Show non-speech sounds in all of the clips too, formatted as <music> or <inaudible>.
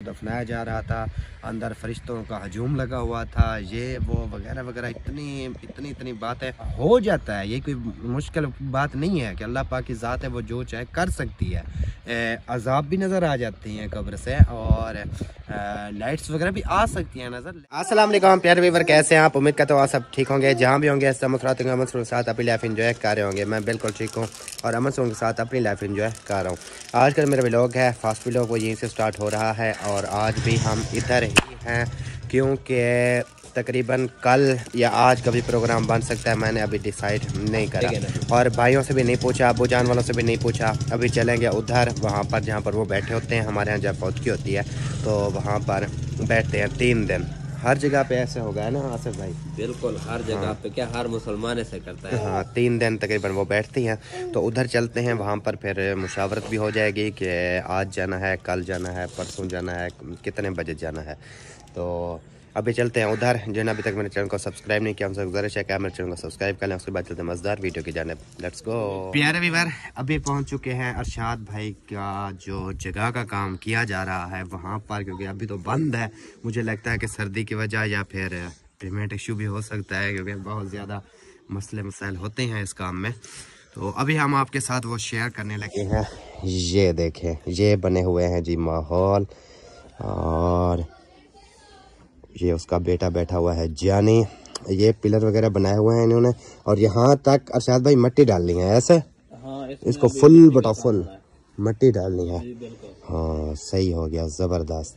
दफनाया जा रहा था। अंदर फरिश्तों का हजूम लगा हुआ था। ये वो वगैरह वगैरह इतनी इतनी इतनी बातें हो जाता है। ये कोई मुश्किल बात नहीं है कि अल्लाह पाक की ज़ात है, वो जो चाहे कर सकती है। अजाब भी नज़र आ जाती हैं कब्र से और लाइट्स वगैरह भी आ सकती हैं नज़र। वालेकुम, प्यारे वीवर कैसे हैं आप? उम्मीद करते हो आप सब ठीक होंगे, जहाँ भी होंगे मसरात अमन के साथ अपनी लाइफ इंजॉय कर रहे होंगे। मैं बिल्कुल ठीक हूँ और अमन के साथ अपनी लाइफ इंजॉय कर रहा हूँ। आजकल मेरा व्लॉग है फास्ट व्लॉग वो यहीं से स्टार्ट हो रहा है। और आज भी हम इधर ही हैं क्योंकि तकरीबन कल या आज कभी प्रोग्राम बन सकता है मैंने अभी डिसाइड नहीं करा। और भाइयों से भी नहीं पूछा अबू जान वालों से भी नहीं पूछा अभी चलेंगे उधर वहाँ पर जहाँ पर वो बैठे होते हैं हमारे यहाँ जब पौधकी होती है तो वहाँ पर बैठते हैं तीन दिन। हर जगह पे ऐसे होगा है ना आसिफ भाई? बिल्कुल हर जगह हाँ। पे। क्या हर मुसलमान ऐसे करता है? हाँ तीन दिन तकरीबन वो बैठती हैं तो उधर चलते हैं वहाँ पर फिर मुशावरत भी हो जाएगी कि आज जाना है कल जाना है परसों जाना है कितने बजे जाना है। तो अभी चलते हैं उधर। जिन्हें अभी तक मेरे चैनल को सब्सक्राइब नहीं किया उनसे गुजारिश है क्या मेरे चैनल को सब्सक्राइब कर लें उसके बाद चलते हैं मजदार वीडियो की जाने। लेट्स गो प्यारे वीवर अभी पहुँच चुके हैं अरशाद भाई का जो जगह का काम किया जा रहा है वहाँ पर क्योंकि अभी तो बंद है। मुझे लगता है कि सर्दी की वजह या फिर पेमेंट इशू भी हो सकता है क्योंकि बहुत ज़्यादा मसले मसाइल होते हैं इस काम में। तो अभी हम आपके साथ वो शेयर करने लगे हैं। ये देखें ये बने हुए हैं जी माहौल और ये उसका बेटा बैठा हुआ है जानी ये पिलर वगैरह बनाए हुए हैं इन्होंने। और यहाँ तक अरशाद भाई मट्टी डालनी है ऐसे? हाँ, इसको फुल बटा फुल मट्टी डालनी है। हाँ सही हो गया ज़बरदस्त।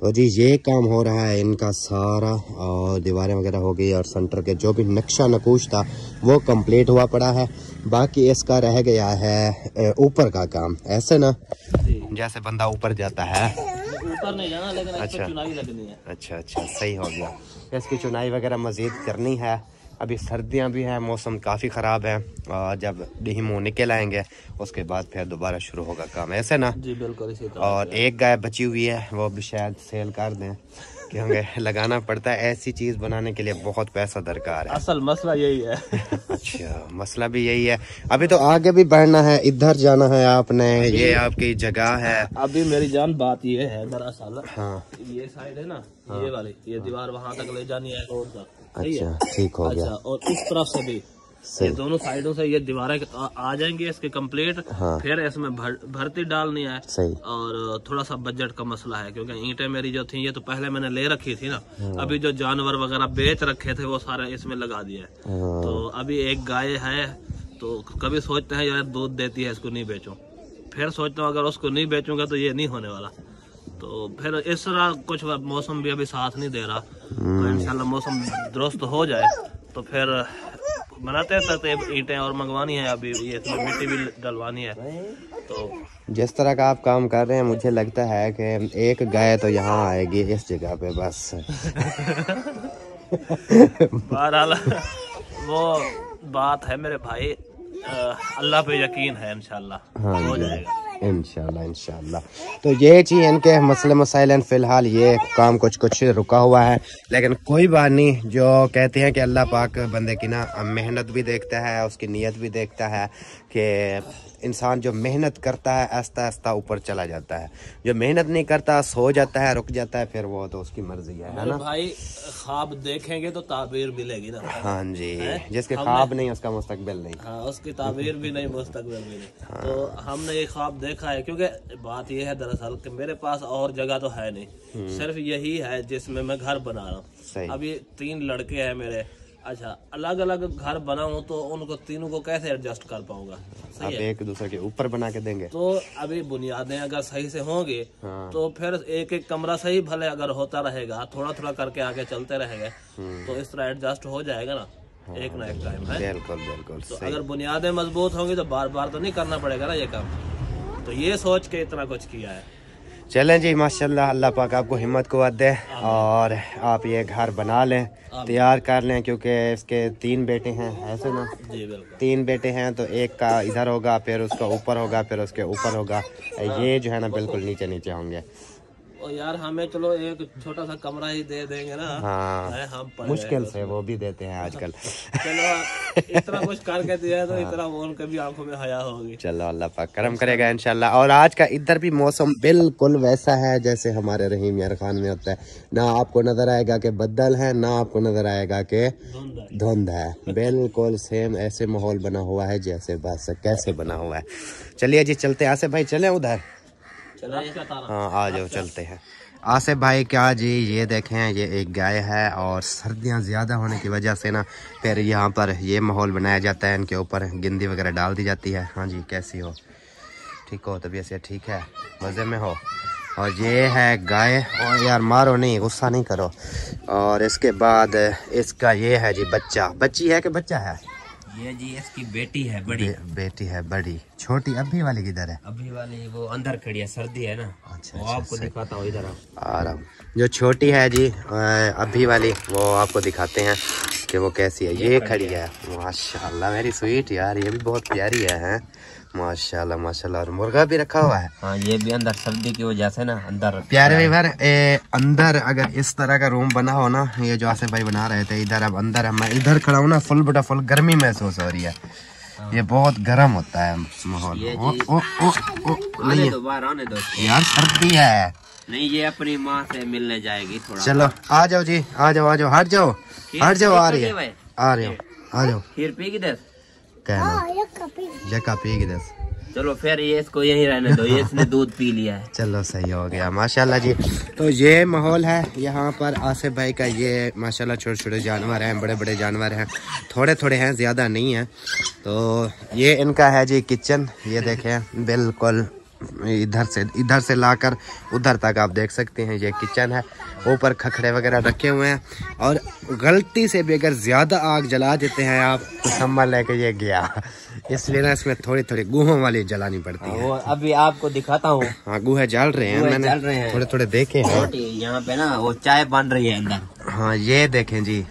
तो जी ये काम हो रहा है इनका सारा और दीवारें वगैरह हो गई और सेंटर के जो भी नक्शा नकूश था वो कंप्लीट हुआ पड़ा है। बाकी इसका रह गया है ऊपर का काम। ऐसे ना? जैसे बंदा ऊपर जाता है। ऊपर नहीं जाना लेकिन अच्छा। चुनाई लगनी है। अच्छा अच्छा सही हो गया। इसकी चुनाई वगैरह मजीद करनी है। अभी सर्दियाँ भी हैं मौसम काफ़ी ख़राब है। और जब मुँह निकल आएँगे उसके बाद फिर दोबारा शुरू होगा काम ऐसे ना? जी बिल्कुल इसी तरह। और एक गाय बची हुई है वो भी शायद सेल कर दें क्योंकि <laughs> लगाना पड़ता है। ऐसी चीज़ बनाने के लिए बहुत पैसा दरकार है। असल मसला यही है। <laughs> अच्छा मसला भी यही है। अभी तो आगे भी बढ़ना है इधर जाना है आपने ये आपकी जगह है। अभी मेरी जान बात ये है दरअसल हाँ। ये साइड है ना हाँ। ये वाली ये दीवार वहाँ तक ले जानी है रोड अच्छा ठीक हो गया। अच्छा, और इस तरफ़ से भी। ये दोनों साइडों से ये दीवारें आ जाएँगे इसके कंप्लीट हाँ। फिर इसमें भर, भर्ती डालनी है सही। और थोड़ा सा बजट का मसला है क्योंकि ईंटें मेरी जो थी ये तो पहले मैंने ले रखी थी ना। हाँ। अभी जो जानवर वगैरह बेच रखे थे वो सारे इसमें लगा दिए हाँ। तो अभी एक गाय है तो कभी सोचते हैं यार दूध देती है इसको नहीं बेचो। फिर सोचता हूँ अगर उसको नहीं बेचूँगा तो ये नहीं होने वाला। तो फिर इस तरह कुछ मौसम भी अभी साथ नहीं दे रहा। तो हम्म। इंशाल्लाह मौसम दुरुस्त हो जाए तो फिर बनाते हैं तो ईंटें और मंगवानी है अभी ये मिट्टी भी डलवानी है। तो जिस तरह का आप काम कर रहे हैं मुझे लगता है कि एक गाय तो यहाँ आएगी इस जगह पे बस। बहरहाल वो बात है मेरे भाई अल्लाह पे यकीन है इंशाल्लाह हाँ हो जाएगा। इनशाला इनशाला तो ये चीज़ इनके मसले मसाइल फ़िलहाल ये काम कुछ कुछ रुका हुआ है। लेकिन कोई बात नहीं, जो कहते हैं कि अल्लाह पाक बंदे की ना मेहनत भी देखता है, उसकी नीयत भी देखता है कि इंसान जो मेहनत करता है आस्ता आस्ता ऊपर चला जाता है। जो मेहनत नहीं करता सो जाता है रुक जाता है फिर वो तो उसकी मर्ज़ी है है ना? भाई ख्वाब देखेंगे तो ताबीर मिलेगी ना। हाँ जी है? जिसके ख्वाब नहीं उसका मुस्तकबिल नहीं। हाँ उसकी ताबीर भी नहीं मुस्तकबिल भी नहीं। हाँ। तो हमने ये ख्वाब देखा है क्योंकि बात यह है दरअसल कि मेरे पास और जगह तो है नहीं। हम्म। सिर्फ़ यही है जिसमें मैं घर बना रहा हूँ। अभी तीन लड़के हैं मेरे अच्छा अलग अलग घर बनाऊँ तो उनको तीनों को कैसे एडजस्ट कर पाऊँगा? एक दूसरे के ऊपर बना के देंगे। तो अभी बुनियादें अगर सही से होंगे हाँ। तो फिर एक एक कमरा सही भले अगर होता रहेगा थोड़ा थोड़ा करके आगे चलते रहेंगे हम्म। तो इस तरह एडजस्ट हो जाएगा ना? हाँ, एक ना एक टाइम है? बिल्कुल बिल्कुल तो अगर बुनियादें मज़बूत होंगी तो बार बार तो नहीं करना पड़ेगा ना ये काम। तो ये सोच के इतना कुछ किया है। चलें जी माशाल्लाह अल्लाह पाक आपको हिम्मत को दे और आप ये घर बना लें तैयार कर लें क्योंकि इसके तीन बेटे हैं ऐसे ना? तीन बेटे हैं तो एक का इधर होगा फिर उसका ऊपर होगा फिर उसके ऊपर होगा। ये जो है ना बिल्कुल नीचे नीचे होंगे। और यार हमें चलो एक छोटा सा कमरा ही दे देंगे ना। हाँ हम मुश्किल से वो भी देते हैं आजकल। चलो इतना कुछ करके दिया है तो इतना बोल के भी आँखों में हया होगी। चलो अल्लाह पाक करम करेगा इंशाल्लाह। और आज का इधर भी मौसम बिल्कुल वैसा है जैसे हमारे रहीम यार खान में होता है। ना आपको नज़र आएगा कि बदल है ना आपको नज़र आएगा कि धुंध है। बिल्कुल सेम ऐसे माहौल बना हुआ है जैसे बस कैसे बना हुआ है। चलिए जी चलते हैं। आसिफ भाई चले उधर? हाँ आ जाओ चलते हैं। आसिफ भाई क्या जी ये देखें ये एक गाय है और सर्दियाँ ज़्यादा होने की वजह से ना फिर यहाँ पर ये माहौल बनाया जाता है इनके ऊपर गिंदी वगैरह डाल दी जाती है। हाँ जी कैसी हो? ठीक हो तबीयत से ठीक है? मज़े में हो? और ये है गाय और यार मारो नहीं गुस्सा नहीं करो। और इसके बाद इसका ये है जी बच्चा। बच्ची है कि बच्चा है? ये जी इसकी बेटी है बड़ी। बे, बेटी है बड़ी। छोटी अभी वाली किधर है? अभी वाली वो अंदर खड़ी है सर्दी है ना। अच्छा वो अच्छा, आपको दिखाता हूँ इधर आओ। आ रहा हूँ जो छोटी है जी अभी वाली वो आपको दिखाते हैं। कि वो कैसी है? ये खड़ी है। माशाल्लाह मेरी स्वीट यार ये भी बहुत प्यारी है हैं? माशाल्लाह माशाल्लाह और मुर्गा भी रखा हुआ है। हाँ ये भी अंदर सर्दी की वजह से ना अंदर प्यारे वीवर ए, अंदर अगर इस तरह का रूम बना हो ना ये जो आसिफ भाई बना रहे थे इधर अब अंदर है मैं इधर खड़ा हूँ ना फुल बटा फुल गर्मी महसूस हो रही है। ये बहुत गर्म होता है माहौल। ओ, ओ, ओ, ओ, आने यार सर्दी है। नहीं ये अपनी माँ से मिलने जाएगी थोड़ा। चलो आ जाओ जी आ जाओ आ जाओ हट जाओ हट जाओ आ रही है। आ रही हो आ जाओ। खीर पी की दस कहना जका पी दस चलो फिर ये इसको यहीं रहने दो ये इसने दूध पी लिया है। चलो सही हो गया माशाल्लाह जी। तो ये माहौल है यहाँ पर आसिफ भाई का ये माशाल्लाह छोटे छोटे जानवर हैं बड़े बड़े जानवर हैं थोड़े थोड़े हैं ज़्यादा नहीं हैं। तो ये इनका है जी किचन ये देखें बिल्कुल इधर से इधर से लाकर उधर तक आप देख सकते हैं ये किचन है। ऊपर खखड़े वगैरह रखे हुए हैं। और गलती से भी अगर ज़्यादा आग जला देते हैं आप तो समझ लें कि ये गया। इसलिए ना इसमें थोड़ी थोड़ी गुहों वाली जलानी पड़ती है। वो अभी आपको दिखाता हूँ। हाँ गुहे जल रहे हैं मैंने जल रहे हैं। थोड़े थोड़े देखे हैं। यहाँ पे ना वो चाय बन रही है अंदर। हाँ ये देखें जी।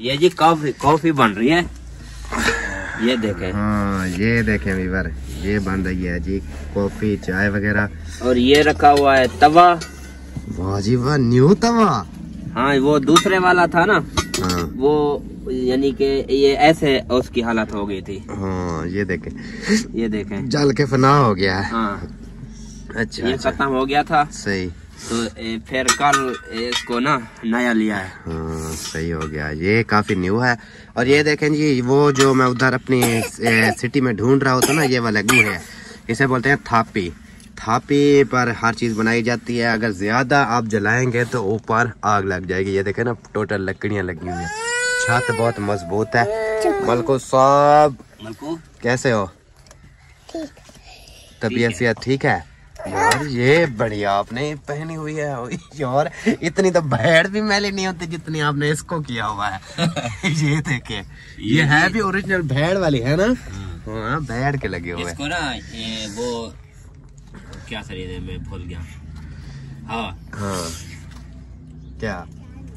ये जी कॉफ़ी कॉफ़ी बन रही है। ये देखें। हाँ ये देखें वीवर। ये बन रही है जी कॉफ़ी चाय वगैरह। और ये रखा हुआ है तवा। वाह जी वाह न्यू तवा? हाँ वो दूसरे वाला था ना। हाँ। वो यानी कि ये ऐसे उसकी हालत हो गई थी। हाँ ये देखे। ये देखे। जल के फना हो गया है। हाँ। अच्छा ये अच्छा। खत्म हो गया था। सही। तो ए, फिर कल इसको ना नया लिया है। हाँ सही हो गया। ये काफ़ी न्यू है। और ये देखें जी वो जो मैं उधर अपनी सिटी में ढूंढ रहा होता ना ये वाला गू है। इसे बोलते हैं थापी। थापी पर हर चीज़ बनाई जाती है। अगर ज़्यादा आप जलाएँगे तो ऊपर आग लग जाएगी। ये देखें ना टोटल लकड़ियाँ लगी हुई हैं। छत बहुत मज़बूत है। मलको साहब मलको? कैसे हो? तबीयत सेहत ठीक है? यार ये बढ़िया आपने पहनी हुई है। यार इतनी तो भेड़ भी मैली नहीं होती जितनी आपने इसको किया हुआ है। <laughs> ये देखे ये ये है भी ओरिजिनल भेड़ वाली है ना? हाँ। भेड़ के लगे हुए। इसको ना ये वो क्या खरीदे मैं भूल गया। हाँ। हाँ। क्या?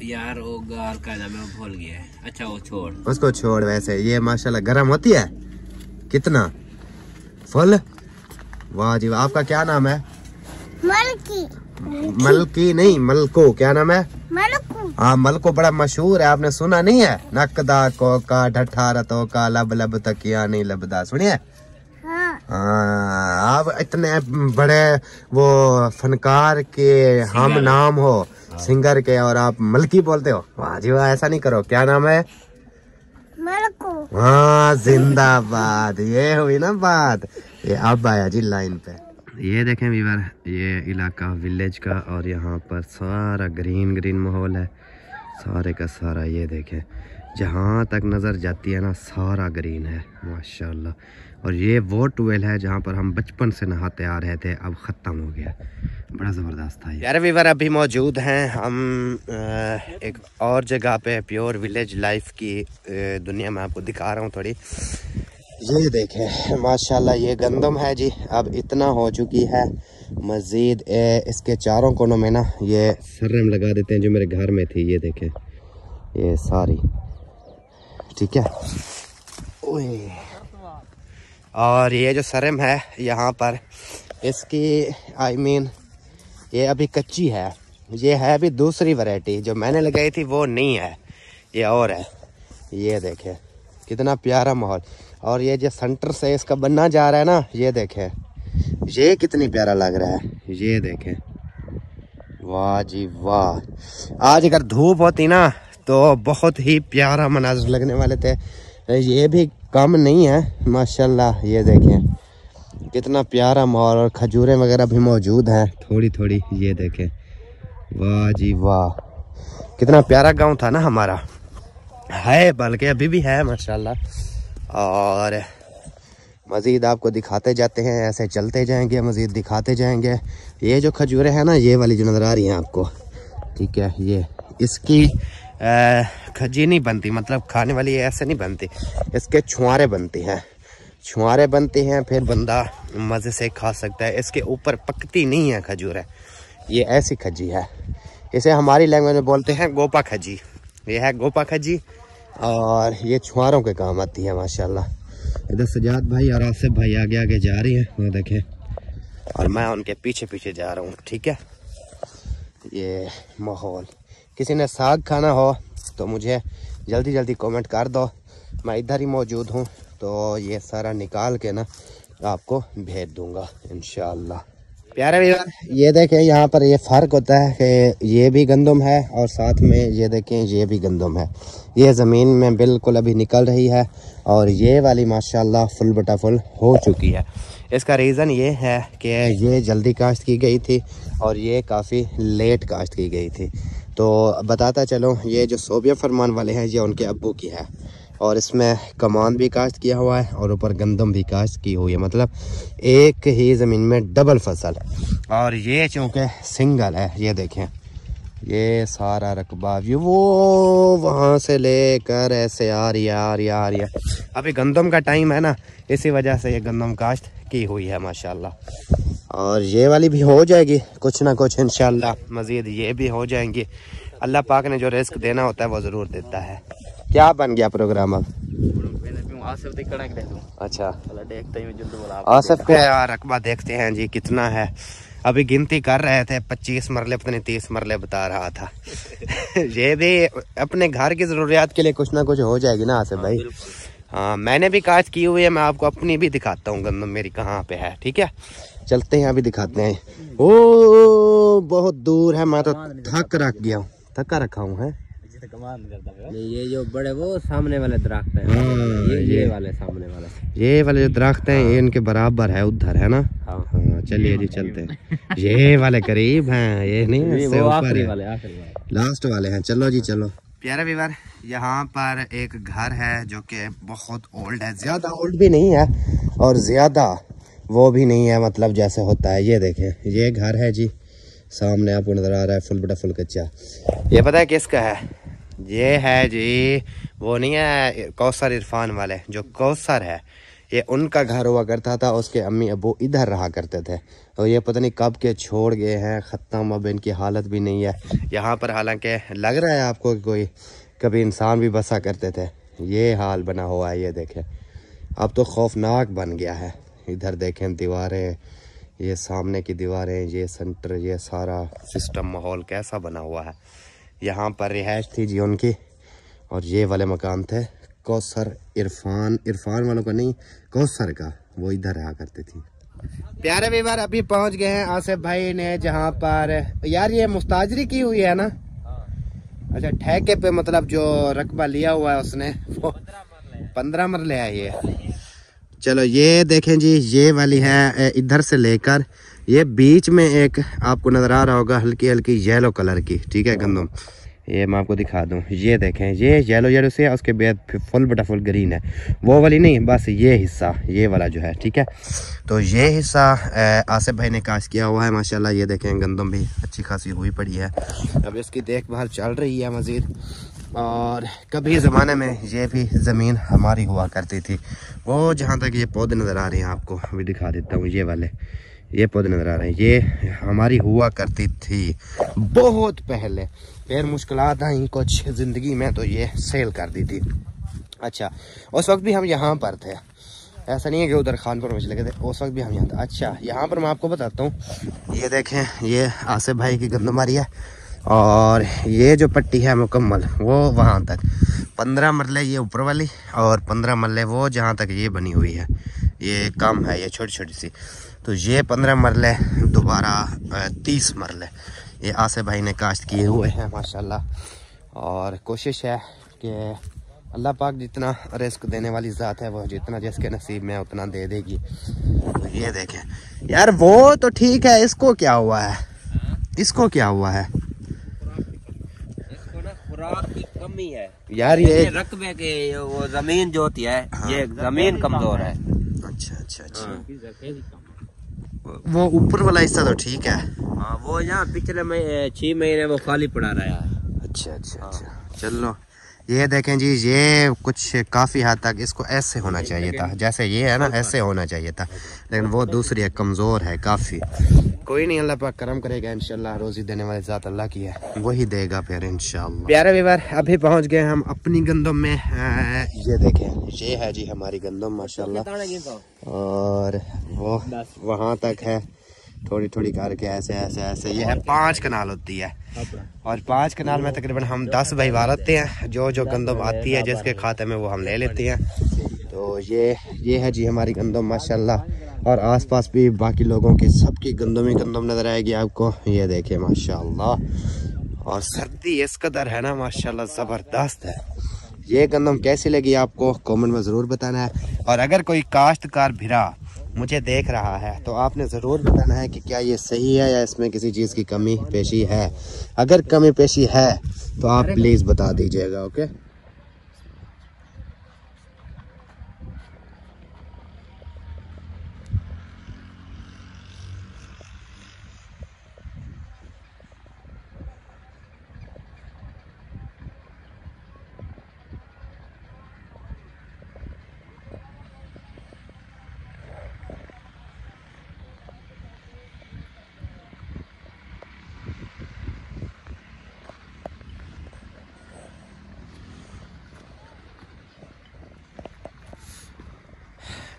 यार वो गार का नाम मैं भूल गया। अच्छा वो छोड़। उसको छोड़ वैसे। ये माशाल्लाह गर्म होती है? कितना? फुल? वाह जी वाह। आपका क्या नाम है? मलकी। मलकी नहीं मलको। क्या नाम है? मलकू। हाँ मलको बड़ा मशहूर है आपने सुना नहीं है? नकदा कोका ढठा रतो का लब लब तकिया नहीं लबदा। सुनिए? हाँ। हाँ आप इतने बड़े वो फनकार के हम नाम हो। सिंगर के और आप मलकी बोलते हो। वाह जी वाह ऐसा नहीं करो। क्या नाम है? मलकू। हाँ जिंदाबाद। ये हुई ना बात। ये अब आया जी लाइन पे। ये देखें वीवर ये इलाका विलेज का और यहाँ पर सारा ग्रीन ग्रीन माहौल है। सारे का सारा ये देखें जहाँ तक नज़र जाती है ना सारा ग्रीन है माशाल्लाह। और ये वो ट्वेल है जहाँ पर हम बचपन से नहाते आ रहे थे अब ख़त्म हो गया। बड़ा ज़बरदस्त था यार वीवर अभी मौजूद हैं हम एक और जगह पे प्योर विलेज लाइफ की दुनिया में आपको दिखा रहा हूँ थोड़ी। ये देखें माशाल्लाह ये गंदम है जी। अब इतना हो चुकी है मज़ीद इसके चारों कोनों में ना ये सरम लगा देते हैं जो मेरे घर में थी ये देखें ये सारी। ठीक है? ओए। और ये जो सरम है यहाँ पर इसकी आई I मीन mean, ये अभी कच्ची है। ये है अभी दूसरी वैरायटी जो मैंने लगाई थी वो नहीं है ये और है। ये देखें। कितना प्यारा माहौल। और ये जो सेंटर से इसका बनना जा रहा है ना, ये देखें। ये कितनी प्यारा लग रहा है। ये देखें। वाह जी वाह। आज अगर धूप होती ना तो बहुत ही प्यारा मनाजर लगने वाले थे। ये भी कम नहीं है, माशाल्लाह, ये देखें। कितना प्यारा माहौल और खजूरें वगैरह भी मौजूद हैं। थोड़ी थोड़ी ये देखें। वाह जी वाह। कितना प्यारा गाँव था ना हमारा। है, बल्कि अभी भी है, माशाल्लाह। और मज़ीद आपको दिखाते जाते हैं, ऐसे चलते जाएँगे, मज़ीद दिखाते जाएँगे। ये जो खजूरें हैं ना, ये वाली जो नज़र आ रही हैं आपको, ठीक है, ये इसकी खजी नहीं बनती मतलब खाने वाली ऐसे नहीं बनती, इसके छुआरे बनती हैं। छुआरे बनती हैं, फिर बंदा मज़े से खा सकता है। इसके ऊपर पकती नहीं है खजूर, ये ऐसी खजी है। इसे हमारी लैंग्वेज में बोलते हैं गोपा खजी। ये है गोपा खजी और ये छुआरों के काम आती है, माशाल्लाह। इधर सजाद भाई और आसिफ भाई आगे आगे जा रही हैं वो देखें। और मैं उनके पीछे पीछे जा रहा हूँ, ठीक है? ये माहौल। किसी ने साग खाना हो तो मुझे जल्दी जल्दी कमेंट कर दो। मैं इधर ही मौजूद हूँ तो ये सारा निकाल के ना आपको भेज दूँगा इनशाला प्यारे भैया, ये देखें, यहाँ पर ये फ़र्क होता है कि ये भी गंदम है और साथ में ये देखें, ये भी गंदम है। ये ज़मीन में बिल्कुल अभी निकल रही है और ये वाली माशाल्लाह फुल बटा फुल हो चुकी है। इसका रीज़न ये है कि ये जल्दी काश्त की गई थी और ये काफ़ी लेट काश्त की गई थी। तो बताता चलो, ये जो सोबिया फरमान वाले हैं, ये उनके अबू की है। और इसमें कमान भी काश्त किया हुआ है और ऊपर गंदम भी काश्त की हुई है। मतलब एक ही ज़मीन में डबल फ़सल है। और ये चूँकि सिंगल है, ये देखें, ये सारा रकबा व्यू, वो वहाँ से लेकर ऐसे आ रही है, आ रही आ रही अभी गंदम का टाइम है ना, इसी वजह से ये गंदम काश्त की हुई है, माशाल्लाह। और ये वाली भी हो जाएगी, कुछ ना कुछ, इंशाल्लाह। मज़ीद ये भी हो जाएँगी। अल्लाह पाक ने जो रिस्क देना होता है, वो ज़रूर देता है। क्या बन गया प्रोग्राम अब? अच्छा। आसिफ का रकबा देखते हैं जी, कितना है। अभी गिनती कर रहे थे, पच्चीस मरले, पता नहीं तीस मरले बता रहा था। <laughs> ये भी अपने घर की ज़रूरियात के लिए कुछ ना कुछ हो जाएगी ना, आसिफ भाई। हाँ मैंने भी काज की हुई है, मैं आपको अपनी भी दिखाता हूँ, गंदम मेरी कहाँ पे है, ठीक है? चलते हैं, अभी दिखाते हैं। ओ, बहुत दूर है, मैं तो थक रख गया हूँ। थका रखा हूँ, है? ये जो बड़े वो सामने वाले दरख्त हैं। हाँ, ये ये वाले सामने वाले। ये वाले जो दरख्त हैं ये इनके बराबर है उधर है ना? हाँ। हाँ चलिए जी चलते हैं। <laughs> ये वाले करीब हैं ये नहीं है, इससे वो ऊपर है। वाले वाले। लास्ट वाले हैं। चलो जी चलो। प्यारे विवर यहाँ पर एक घर है जो कि बहुत ओल्ड है। ज़्यादा ओल्ड भी नहीं है और ज़्यादा वो भी नहीं है मतलब जैसे होता है। ये देखें ये घर है जी। सामने आपको नज़र आ रहा है फुल बटा फुल कच्चा ये पता है किसका है? ये है जी, वो नहीं है कौसर इरफान वाले, जो कौसर है। ये उनका घर हुआ करता था, उसके अम्मी अबू इधर रहा करते थे। तो ये पता नहीं कब के छोड़ गए हैं, ख़त्म, अब इनकी हालत भी नहीं है। यहाँ पर हालाँकि लग रहा है आपको कोई, कभी इंसान भी बसा करते थे। ये हाल बना हुआ है, ये देखें। अब तो खौफनाक बन गया है। इधर देखें दीवारें, ये सामने की दीवारें, ये सेंटर, ये सारा सिस्टम, माहौल कैसा बना हुआ है। यहाँ पर रिहाइश थी जी उनकी और ये वाले मकान थे कौसर इरफान इरफान वालों का नहीं, कौसर का, वो इधर रहा करती थी। प्यारे विवर अभी पहुँच गए हैं आसिफ भाई ने जहाँ पर, यार ये मुस्ताजरी की हुई है ना? अच्छा ठेके पे मतलब जो रकबा लिया हुआ है उसने, वो पंद्रह मरले है ये। चलो, ये देखें जी, ये वाली है इधर से लेकर ये बीच में एक आपको नज़र आ रहा होगा हल्की हल्की येलो कलर की ठीक है गंदम? ये मैं आपको दिखा दूँ ये देखें ये येलो येलो से उसके बाद फुल बटा फुल ग्रीन है। वो वाली नहीं बस ये हिस्सा ये वाला जो है ठीक है? तो ये हिस्सा आसिफ भाई ने काश किया हुआ है माशाल्लाह ये देखें गंदम भी अच्छी खासी हुई पड़ी है। अब इसकी देखभाल चल रही है मज़ीद और कभी ज़माने में ये भी ज़मीन हमारी हुआ करती थी। वो जहाँ तक ये पौधे नज़र आ रहे हैं आपको अभी दिखा देता हूँ ये वाले। ये पौधे नज़र आ रहे हैं। ये हमारी हुआ करती थी बहुत पहले। फिर मुश्किल आई कुछ ज़िंदगी में तो ये सेल कर दी थी। अच्छा उस वक्त भी हम यहाँ पर थे। ऐसा नहीं है कि उधर खानपुर में चले गए थे, उस वक्त भी हम यहाँ थे। अच्छा यहाँ पर मैं आपको बताता हूँ। ये देखें, ये आसिफ भाई की गंदमारी है और ये जो पट्टी है मुकम्मल, वो वहाँ तक। पंद्रह मरले ये ऊपर वाली और पंद्रह मरले वो जहाँ तक ये बनी हुई है। ये कम है, ये छोटी छोटी सी। तो ये पंद्रह मरले दोबारा तीस मरले। ये आसे भाई ने काश्त किए हुए हैं माशाल्लाह। और कोशिश है कि अल्लाह पाक जितना रिस्क देने वाली ज़ात है वो जितना जिसके नसीब में उतना दे देगी। तो ये देखें। यार वो तो ठीक है इसको क्या हुआ है? इसको क्या हुआ है? कमी है। यार ये रकबे के वो ज़मीन जो होती है ये ज़मीन कमज़ोर है। अच्छा अच्छा अच्छा। वो ऊपर वाला हिस्सा तो ठीक है। हाँ वो यहाँ पिछले में छह महीने वो खाली पड़ा रहा है। अच्छा अच्छा अच्छा। चलो ये देखें जी ये कुछ काफ़ी हद तक इसको ऐसे होना चाहिए था। जैसे ये है ना ऐसे होना चाहिए था। लेकिन वो दूसरी है कमज़ोर है काफ़ी। कोई नहीं अल्लाह पाक करम करेगा इंशाल्लाह रोज़ी देने वाली ज़ात अल्लाह की है। वही देगा फिर इंशाल्लाह। प्यारे व्यवहार अभी पहुँच गए हम अपनी गंदम में। ये देखें ये है जी हमारी गंदम माशाल्लाह। और वो वहाँ तक है। थोड़ी थोड़ी करके ऐसे ऐसे ऐसे। ये है पाँच कनाल होती है। और पाँच कनाल में तकरीबन हम दस भाई वारते हैं। जो जो गंदम आती है जिसके खाते में वो हम ले लेते हैं। तो ये ये है जी हमारी गंदम माशाल्लाह। और आसपास भी बाकी लोगों की सबकी गंदम ही गंदम नज़र आएगी आपको। ये देखिए माशाल्लाह। और सर्दी इस कदर है ना माशाल्लाह ज़बरदस्त है। ये गंदम कैसी लगी आपको? कमेंट में ज़रूर बताना है। और अगर कोई काश्तकार भिरा मुझे देख रहा है तो आपने ज़रूर बताना है कि क्या ये सही है या इसमें किसी चीज़ की कमी पेशी है। अगर कमी पेशी है तो आप प्लीज़ बता दीजिएगा ओके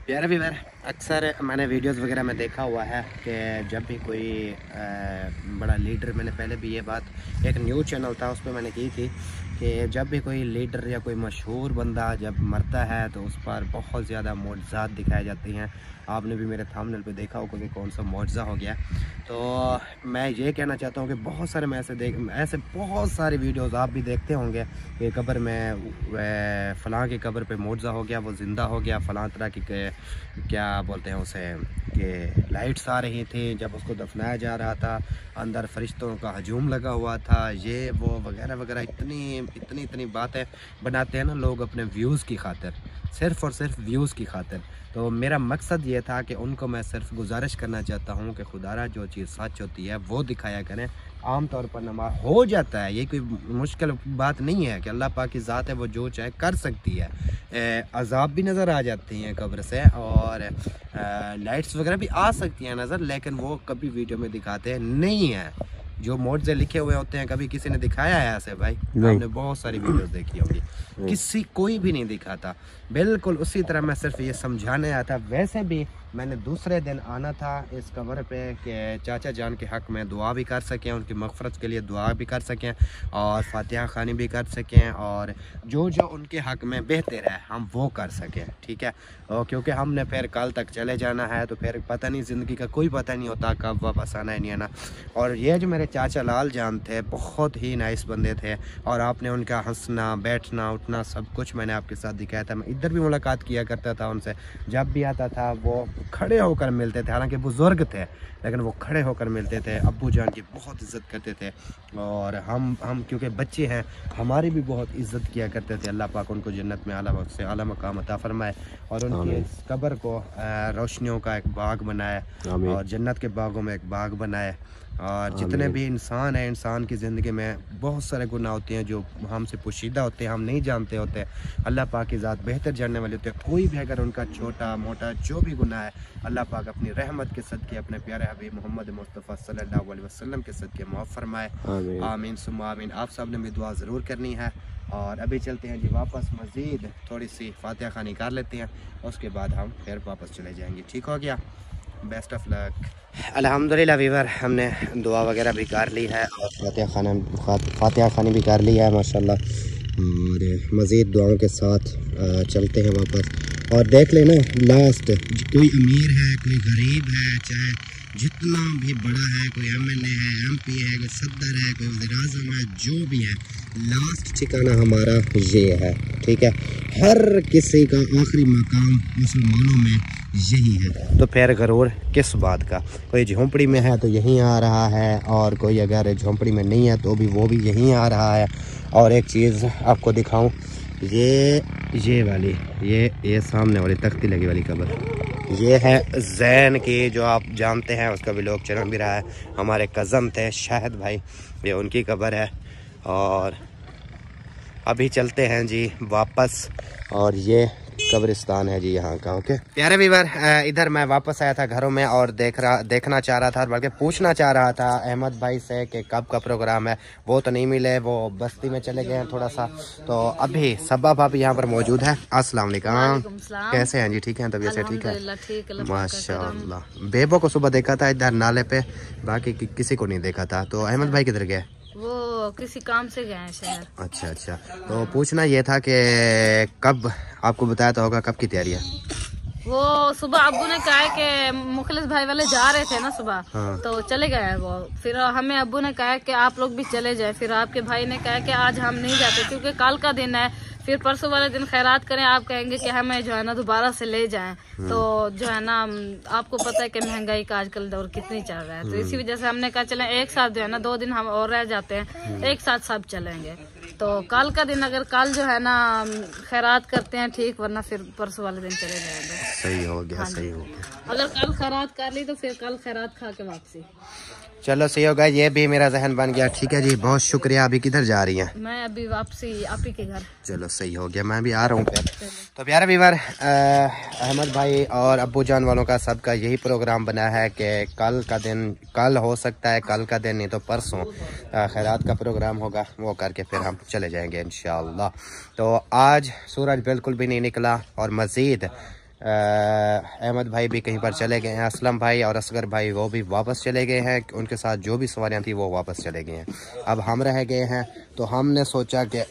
प्यारे व्यवर अक्सर मैंने वीडियोस वगैरह में देखा हुआ है कि जब भी कोई आ, बड़ा लीडर मैंने पहले भी ये बात एक न्यूज़ चैनल था उस पर मैंने की थी कि जब भी कोई लीडर या कोई मशहूर बंदा जब मरता है तो उस पर बहुत ज़्यादा मुआजात दिखाई जाती हैं। आपने भी मेरे थामनल पे देखा होगा कि कौन सा मुआवजा हो गया। तो मैं ये कहना चाहता हूँ कि बहुत सारे मैं ऐसे देख, ऐसे बहुत सारे वीडियोस आप भी देखते होंगे कि कब्र में फ़लाँ की कब्र पे मुआवजा हो गया, वो ज़िंदा हो गया, फ़लाँ तरह की, क्या बोलते हैं उसे कि लाइट्स आ रही थी, जब उसको दफनाया जा रहा था, अंदर फरिश्तों का हजूम लगा हुआ था, ये वो वगैरह वगैरह, इतनी इतनी इतनी बातें बनाते हैं ना लोग अपने व्यूज़ की खातिर, सिर्फ़ और सिर्फ़ व्यूज़ की खातिर। तो मेरा मकसद ये था कि उनको मैं सिर्फ़ गुजारिश करना चाहता हूँ कि खुदारा जो चीज़ सच होती है, वो दिखाया करें आम तौर पर नमाज़ हो जाता है। ये कोई मुश्किल बात नहीं है कि अल्लाह पाक की ज़ात है वो जो चाहे कर सकती है। ए, अजाब भी नज़र आ जाती हैं कब्र से और ए, लाइट्स वगैरह भी आ सकती हैं नज़र लेकिन वो कभी वीडियो में दिखाते नहीं हैं। जो मोर्जे लिखे हुए होते हैं कभी किसी ने दिखाया है ऐसे भाई? आपने बहुत सारी वीडियोस देखी होंगी। किसी कोई भी नहीं दिखाता। बिल्कुल उसी तरह मैं सिर्फ़ ये समझाने आया था। वैसे भी मैंने दूसरे दिन आना था इस कवर पे कि चाचा जान के हक़ में दुआ भी कर सकें, उनकी मगफरत के लिए दुआ भी कर सकें और फातिहा खानी भी कर सकें और जो जो उनके हक़ में बेहतर है, हम वो कर सकें, ठीक है? और क्योंकि हमने फिर कल तक चले जाना है तो फिर पता नहीं, ज़िंदगी का कोई पता नहीं होता कब वापस आना है, नहीं आना। और ये जो मेरे चाचा लाल जान थे, बहुत ही नाइस बंदे थे और आपने उनका हंसना, बैठना, उठना, सब कुछ मैंने आपके साथ दिखाया था। मैं इधर भी मुलाकात किया करता था उनसे। जब भी आता था, वो खड़े होकर मिलते थे। हालाँकि बुज़ुर्ग थे लेकिन वो खड़े होकर मिलते थे। अबू जान की बहुत इज़्ज़त करते थे और हम हम क्योंकि बच्चे हैं हमारी भी बहुत इज़्ज़त किया करते थे। अल्लाह पाक उनको जन्नत में आला से आला मकाम अता फरमाए और उनकी इस कब्र को रोशनियों का एक बाग बनाए और जन्नत के बागों में एक बाग बनाए। और जितने भी इंसान हैं इंसान की ज़िंदगी में बहुत सारे गुनाह होते हैं जो हमसे पोशीदा होते हैं हम नहीं जानते होते। अल्लाह पाक की ज़ात बेहतर जानने वाले होते हैं। कोई भी अगर उनका छोटा मोटा जो भी गुनाह है अल्लाह पाक अपनी रहमत के सदके अपने प्यारे हबीब मोहम्मद मुस्तफ़ा सल्लल्लाहु अलैहि वसल्लम के सदके मुआफ़ फरमाए। आमीन। सुम आमीन। आप सबने भी दुआ ज़रूर करनी है। और अभी चलते हैं जी वापस मज़ीद थोड़ी सी फातह खानी कर लेते हैं उसके बाद हम फिर वापस चले जाएँगे। ठीक हो गया? बेस्ट ऑफ़ लक अल्हम्दुलिल्लाह वीवर हमने दुआ वगैरह भी कर ली है और फातिहा खाना, फातिहा खानी भी कर ली है, माशाल्लाह। और मज़ीद दुआओं के साथ चलते हैं वापस और देख लेना लास्ट कोई अमीर है, कोई गरीब है, चाहे जितना भी बड़ा है, कोई एम एन ए है एम पी है, कोई सदर है, कोई वज़ीर अज़म है, जो भी है लास्ट ठिकाना हमारा ये है, ठीक है? हर किसी का आखिरी मकाम मुसलमानों में यही है। तो फिर गरूर, किस बात का? कोई झोंपड़ी में है तो यहीं आ रहा है, और कोई अगर झोंपड़ी में नहीं है तो भी वो भी यहीं आ रहा है। और एक चीज़ आपको दिखाऊँ, ये ये वाली, ये ये सामने वाली, तख्ती लगी वाली कबर। ये है जैन की, जो आप जानते हैं, उसका भी लोग चलन भी रहा है। हमारे कज़न थे शाहिद भाई, ये उनकी कबर है। और अभी चलते हैं जी वापस, और ये कब्रिस्तान है जी यहाँ का ओके? प्यारे वीवर इधर मैं वापस आया था घरों में और देख रहा देखना चाह रहा था और बल्कि पूछना चाह रहा था अहमद भाई से कि कब का प्रोग्राम है। वो तो नहीं मिले वो बस्ती में चले गए हैं थोड़ा सा। तो अभी सबा भाभी यहाँ पर मौजूद है। अस्सलाम वालेकुम। कैसे हैं जी? ठीक हैं? तबीयत से ठीक है। माशाल्लाह। बेबो को सुबह देखा था इधर नाले पे बाकी किसी को नहीं देखा था। तो अहमद भाई किधर गए? वो किसी काम से गए हैं शहर। अच्छा अच्छा। तो पूछना ये था कि कब आपको बताया तो होगा कब की तैयारी है? वो सुबह अबू ने कहा कि मुखलिस भाई वाले जा रहे थे ना सुबह हाँ। तो चले गए वो। फिर हमें अबू ने कहा कि आप लोग भी चले जाए। फिर आपके भाई ने कहा कि आज हम नहीं जाते क्योंकि कल का दिन है फिर परसों वाले दिन खैरात करें आप कहेंगे कि हमें जो है ना दोबारा से ले जाएँ। तो जो है ना आपको पता है कि महँगाई का आजकल दौर कितनी चल रहा है। तो इसी वजह से हमने कहा चले एक साथ जो है ना दो दिन हम और रह जाते हैं एक साथ सब चलेंगे। तो कल का दिन अगर कल जो है ना खैरात करते हैं ठीक वरना फिर परसों वाले दिन चले जाएँगे। सही हो गया सही हो गया। अगर कल खैरात कर ली तो फिर कल खैरात खा के वापसी। चलो सही होगा ये भी मेरा जहन बन गया। ठीक है जी बहुत शुक्रिया। अभी किधर जा रही हैं? मैं अभी वापसी आप ही के घर। चलो सही हो गया। मैं भी आ रहा हूँ तो प्यारे बीवर अहमद भाई और अब्बू जान वालों का सबका यही प्रोग्राम बना है कि कल का दिन कल हो सकता है कल का दिन नहीं तो परसों खैरात का प्रोग्राम होगा। वो करके फिर हम चले जाएँगे इन तो आज सूरज बिल्कुल भी नहीं निकला और मज़ीद अहमद भाई भी कहीं पर चले गए हैं, असलम भाई और असगर भाई वो भी वापस चले गए हैं, उनके साथ जो भी सवारियाँ थी वो वापस चले गए हैं। अब हम रह गए हैं तो हमने सोचा कि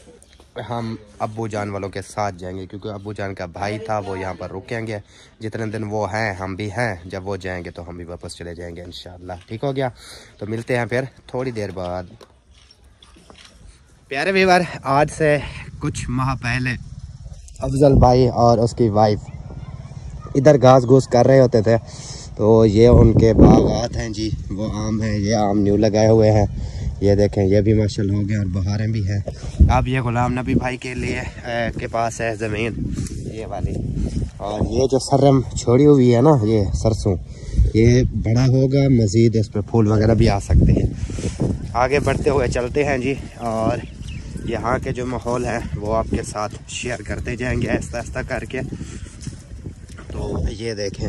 हम अबू जान वालों के साथ जाएँगे, क्योंकि अबू जान का भाई था, वो यहाँ पर रुकेंगे। जितने दिन वो हैं, हम भी हैं, जब वो जाएँगे तो हम भी वापस चले जाएँगे इन ठीक हो गया? तो मिलते हैं फिर थोड़ी देर बाद। प्यारे व्यवर आज से कुछ माह पहले अफजल भाई और उसकी वाइफ इधर घास घूस कर रहे होते थे। तो ये उनके बागात हैं जी, वो आम हैं, ये आम न्यू लगाए हुए हैं। ये देखें, ये भी माशाल्लाह हो गया और बहारें भी हैं। अब ये गुलाम नबी भाई के लिए के पास है ज़मीन, ये वाली। और ये जो सरम छोड़ी हुई है ना, ये सरसों, ये बड़ा होगा, मज़ीद इस पर फूल वगैरह भी आ सकते हैं। आगे बढ़ते हुए चलते हैं जी, और यहाँ के जो माहौल है, वो आपके साथ शेयर करते जाएँगे आहिस्ता आहिस्ता करके। तो ये देखें।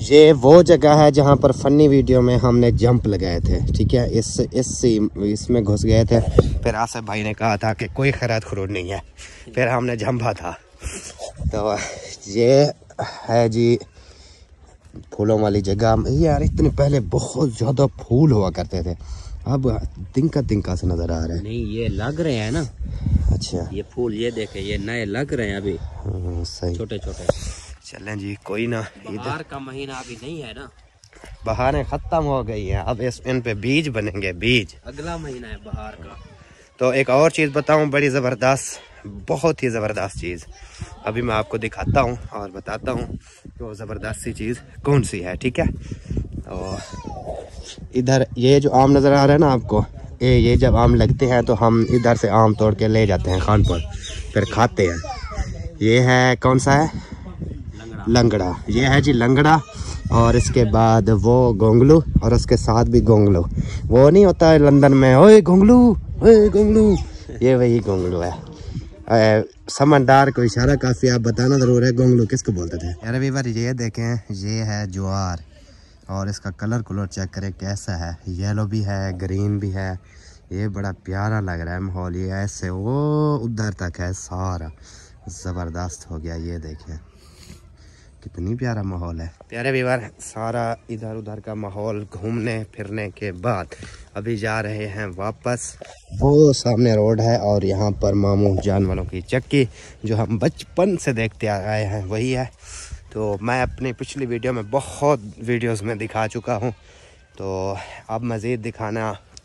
ये वो जगह है जहाँ पर फनी वीडियो में हमने जंप लगाए थे, ठीक है? इस इस इसमें घुस गए थे। फिर आसिफ भाई ने कहा था कि कोई खैरात खरूद नहीं है। फिर हमने जंपा था। तो ये है जी फूलों वाली जगह। यार, इतने पहले बहुत ज़्यादा फूल हुआ करते थे। अब तिनका तिनका से नज़र आ रहा है। नहीं ये लग रहे हैं ना। अच्छा। ये फूल ये देखे ये नए लग रहे हैं अभी। हाँ, सही। छोटे छोटे। चलें जी कोई ना इधर। बाहर का महीना अभी नहीं है ना। बहारें ख़त्म हो गई हैं। अब इस इन पे बीज बनेंगे बीज। अगला महीना है बाहर का। तो एक और चीज़ बताऊँ बड़ी ज़बरदस्त बहुत ही ज़बरदस्त चीज़। अभी मैं आपको दिखाता हूँ और बताता हूँ कि वो ज़बरदस्त सी चीज़ कौन सी है ठीक है? इधर ये जो आम नज़र आ रहा है ना आपको, ये ये जब आम लगते हैं तो हम इधर से आम तोड़ के ले जाते हैं खानपुर फिर खाते हैं। ये है कौन सा है? लंगड़ा। ये है जी लंगड़ा, और इसके बाद वो गोंगलू, और उसके साथ भी गोंगलू। वो नहीं होता है लंदन में, ओए गोंगलू ओए गोंगलू। ये वही गोंगलू है। समझदार को इशारा काफ़ी, आप बताना ज़रूर है गोंगलू किसको बोलते थे? यार वीवर ये देखें, ये है ज्वार। और इसका कलर कलर चेक करें कैसा है। येलो भी है ग्रीन भी है। ये बड़ा प्यारा लग रहा है माहौल, ये ऐसे, वो उधर तक है, सारा ज़बरदस्त हो गया, ये देखें कितनी प्यारा माहौल है। प्यारे व्यवहार सारा इधर उधर का माहौल घूमने फिरने के बाद अभी जा रहे हैं वापस। वो सामने रोड है और यहाँ पर मामू जानवरों की चक्की, जो हम बचपन से देखते आए हैं, वही है। तो मैं अपनी पिछली वीडियो में बहुत वीडियोस में दिखा चुका हूँ। तो अब मज़ीद दिखाना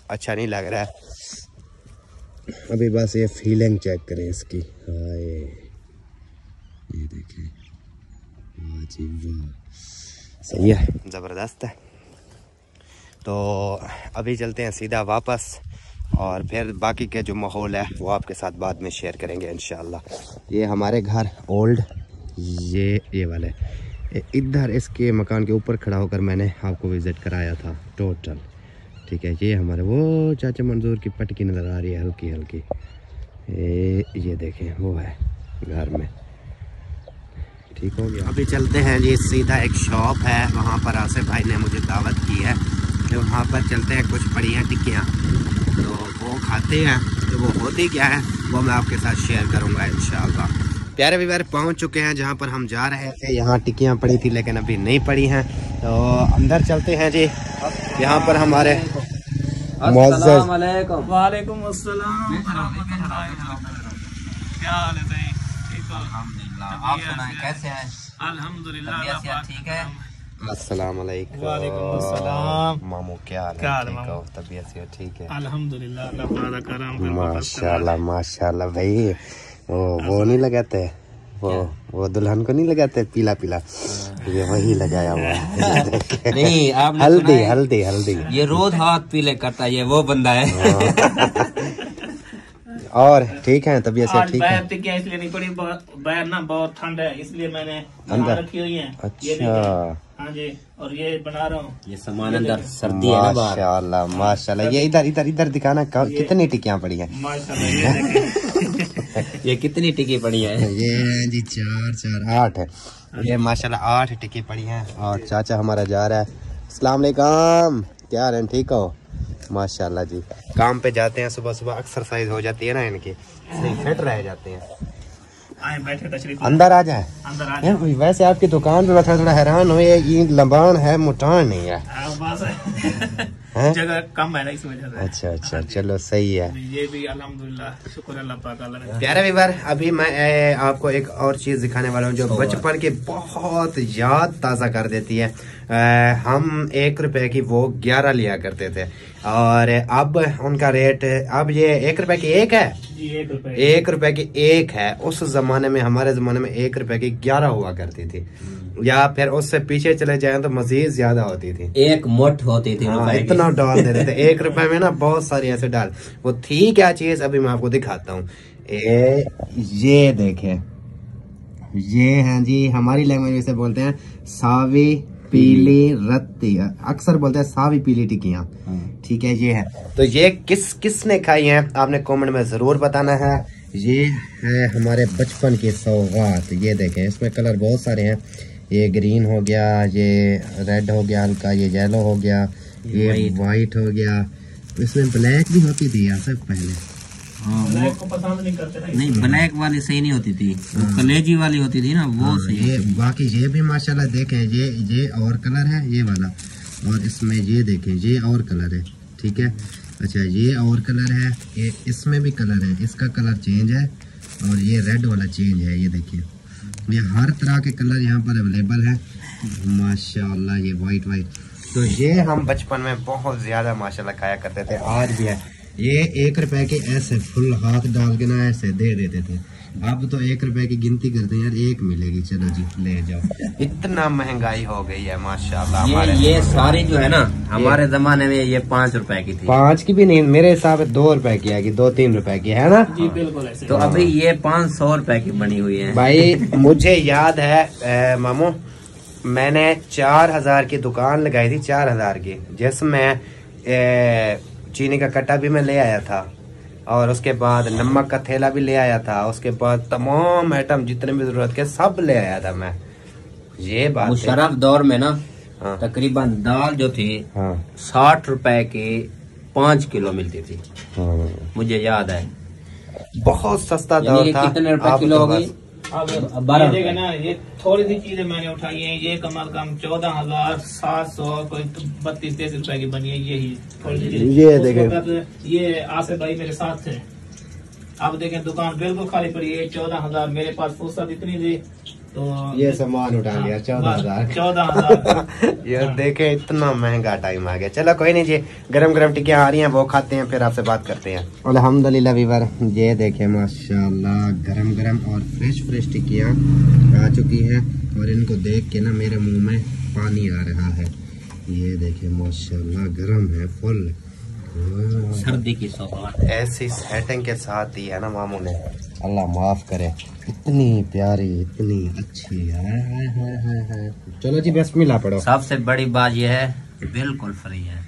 अच्छा नहीं लग रहा है। अभी बस ये फीलिंग चेक करें इसकी। हाय। ये देखें। जी वाह सही है। ज़बरदस्त है। तो अभी चलते हैं सीधा वापस और फिर बाकी के जो माहौल है वो आपके साथ बाद में शेयर करेंगे इन ये हमारे घर ओल्ड ये ये वाले इधर इसके मकान के ऊपर खड़ा होकर मैंने आपको विज़िट कराया था टोटल ठीक है, ये हमारे वो चाचा मंजूर की पटकी नज़र आ रही है, हल्की हल्की। ये ये देखें, वो है घर में। ठीक हो गया। अभी चलते हैं जी, सीधा एक शॉप है, वहाँ पर आसिफ भाई ने मुझे दावत की है। कि वहाँ पर चलते हैं कुछ बढ़िया टिक्कियाँ। तो वो खाते हैं तो वो होती क्या है, वो मैं आपके साथ शेयर करूँगा इन प्यारे विवार पहुँच चुके हैं जहाँ पर हम जा रहे थे। यहाँ टिक्कियाँ पड़ी थी लेकिन अभी नहीं पड़ी हैं। तो अंदर चलते हैं जी। यहाँ पर हमारे वालेकुम अस्सलाम क्या हाल है सही आप सुनाएँ कैसे हैं? अल्हम्दुलिल्लाह ठीक है? अस्सलाम वालेकुम वालेकुम अस्सलाम। मामू क्या ठीक तबीयत ठीक है। अल्हम्दुलिल्लाह अल्लाह ताला माशाल्लाह माशाल्लाह। भाई वो वो नहीं लगाते? वो वो दुल्हन को नहीं लगाते? पीला पीला। ये वही लगाया हुआ है। <laughs> नहीं आपने हल्दी हल्दी हल्दी। ये रोज हाथ पीले करता है ये वो बंदा है। और ठीक है तबीयत से ठीक है? टिकिया इसलिए नहीं पड़ी ब- बैर ना बहुत ठंड है इसलिए मैंने अंदर? रखी हुई है। अच्छा। हाँ जी और ये बना रहा हूँ। ये सामान अंदर सर्दी है ना माशाल्लाह माशाल्लाह। ये इधर इधर इधर दिखाना कितनी टिकियाँ पड़ी हैं? माशाल्लाह <laughs> ये कितनी टिकी पड़ी है? <laughs> ये जी चार चार, आठ है। ये माशाल्लाह आठ टिकी पड़ी हैं और चाचा हमारा जा रहा है। वालेकुम। क्या हाल है? ठीक हो? माशाल्लाह जी। काम पे जाते हैं सुबह सुबह एक्सरसाइज हो जाती है ना इनकी। फिट रह जाते हैं। आए बैठे तशरीफ़ अंदर आ जाए। अंदर आ वैसे आपकी दुकान पे मैं थोड़ा थोड़ा हैरान हुई ये लंबान है मुटान नहीं है। जाओ <laughs> जगह कम है ना इस वजह से। अच्छा अच्छा चलो सही है। ये भी अल्हम्दुलिल्लाह शुक्र अल्लाह पाक अल्लाह प्यारे अभी मैं आपको एक और चीज़ दिखाने वाला हूँ जो बचपन की बहुत याद ताज़ा कर देती है। ए, हम एक रुपए की वो ग्यारह लिया करते थे और अब उनका रेट अब ये एक रुपए की एक है। एक रुपए की। एक है। उस जमाने में हमारे जमाने में एक रुपए की ग्यारह हुआ करती थी। या फिर उससे पीछे चले जाएँ तो मजीद ज़्यादा होती थी। एक मुठ होती थी हाँ, इतना डाल देते थे। <laughs> एक रुपए में ना बहुत सारी ऐसे डाल। वो थी क्या चीज़? अभी मैं आपको दिखाता हूँ। ये ये देखे। ये हैं जी हमारी लैंग्वेज में से बोलते हैं सावी पीली रत्ती अक्सर बोलते हैं सावी पीली टिक्कियाँ ठीक है ये है। तो ये किस किसने खाई है? आपने कमेंट में ज़रूर बताना है। ये है हमारे बचपन की सौगात। ये देखें इसमें कलर बहुत सारे हैं। ये ग्रीन हो गया ये रेड हो गया हल्का ये येलो हो गया ये वाइट हो गया। इसमें ब्लैक भी होती थी यार सब पहले। हाँ, ब्लैक को पसंद नहीं करते नहीं ब्लैक वाली सही नहीं होती थी। वो कलेजी वाली होती थी ना वो सही ये बाकी ये भी माशाल्लाह देखें ये ये और कलर है ये वाला। और इसमें ये देखें ये और कलर है ठीक है? अच्छा ये और कलर है ये इसमें भी कलर है इसका कलर चेंज है और ये रेड वाला चेंज है ये देखिए। ये हर तरह के कलर यहाँ पर अवेलेबल है। माशाल्लाह ये वाइट वाइट तो ये हम बचपन में बहुत ज़्यादा माशाल्लाह खाया करते थे आज भी है। ये एक रुपए के ऐसे फुल हाथ डाल के ना ऐसे दे देते थे। अब तो एक रुपए की गिनती करते हैं यार एक मिलेगी। चलो जी ले जाओ। इतना महँगाई हो गई है माशाल्लाह ये हमारे ये सारी जो है ना हमारे जमाने में ये पाँच रुपए की थी। पाँच की भी नहीं मेरे हिसाब से दो रुपए की आएगी दो तीन रुपए की है ना? जी बिल्कुल ऐसे। तो अभी ये पाँच सौ रुपए की बनी हुई है। भाई मुझे याद है मामू मैंने चार हज़ार की दुकान लगाई थी चार हज़ार की जिसमें चीनी का कट्टा भी मैं ले आया था। और उसके बाद नमक का थैला भी ले आया था। उसके बाद तमाम आइटम जितने भी ज़रूरत के सब ले आया था मैं। ये बात। मुशर्रफ दौर में ना हाँ। तकरीबन दाल जो थी हाँ। साठ रुपए की पाँच किलो मिलती थी। हाँ। मुझे याद है। बहुत सस्ता दौर था। कितने रुपए किलो तो हो गई बारह देखा ना ये थोड़ी सी चीज़ें मैंने उठाई हैं ये कम अज कम चौदह हज़ार सात सौ कोई बत्तीस तेईस रुपए की बनी है यही थोड़ी। ये देखें। ये आसिफ भाई मेरे साथ थे अब देखें दुकान बिल्कुल खाली पड़ी है चौदह हज़ार मेरे पास फुर्सत इतनी थी तो ये सामान उठा लिया चौदह हज़ार। चौदह हज़ार। ये देखे इतना महँगा टाइम आ गया। चलो कोई नहीं जी गरम गरम टिक्कियाँ आ रही हैं वो खाते हैं फिर आपसे बात करते हैं। अल्हम्दुलिल्लाह वीवर ये देखे माशाल्लाह गरम गरम और फ्रेश फ्रेश टिक्कियाँ आ चुकी हैं और इनको देख के ना मेरे मुँह में पानी आ रहा है। ये देखे माशाल्लाह गरम है फुल। सर्दी की सौगात ऐसी सेटिंग के साथ ही है ना मामू ने। अल्लाह माफ़ करे। इतनी प्यारी इतनी अच्छी है, है, है, है, है। चलो जी बस मिला पड़ो सबसे बड़ी बात यह है बिल्कुल फ्री है।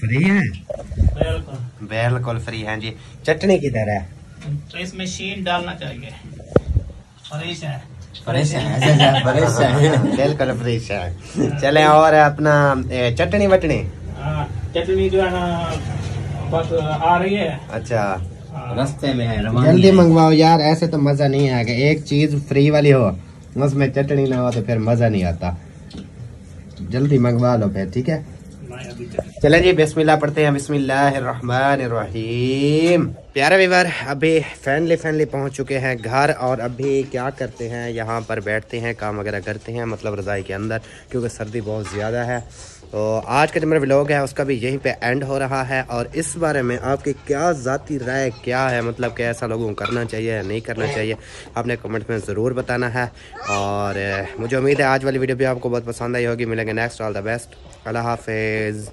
फ्री है? बिल्कुल। बिल्कुल फ्री है जी। चटनी किधर है? तो इसमें शीन डालना चाहिए। फ्रेश है। बिल्कुल फ्रेश है। चले और अपना चटनी वटनी? हाँ, चटनी जो है ना बस आ रही है। अच्छा। रास्ते में है जल्दी मंगवाओ यार ऐसे तो मज़ा नहीं आएगा। एक चीज़ फ्री वाली हो उसमें चटनी ना हो तो फिर मज़ा नहीं आता। जल्दी मंगवा लो फिर ठीक है? चले जी बिस्मिल्लाह पढ़ते हैं। बिस्मिल्लाहिर्रहमानिर्रहीम। प्यारे विवर अभी फैनली फैनली पहुँच चुके हैं घर और अभी क्या करते हैं? यहाँ पर बैठते हैं काम वगैरह करते हैं मतलब रज़ाई के अंदर क्योंकि सर्दी बहुत ज़्यादा है। तो आज का जो मेरा व्लॉग है, उसका भी यहीं पे एंड हो रहा है। और इस बारे में आपकी क्या ज़ाती राय, क्या है? मतलब कि ऐसा लोगों को करना चाहिए या नहीं करना चाहिए, आपने कमेंट में ज़रूर बताना है। और, मुझे उम्मीद है आज वाली वीडियो भी आपको बहुत पसंद आई होगी। मिलेंगे नेक्स्ट ऑल द बेस्ट अल्लाह हाफिज़।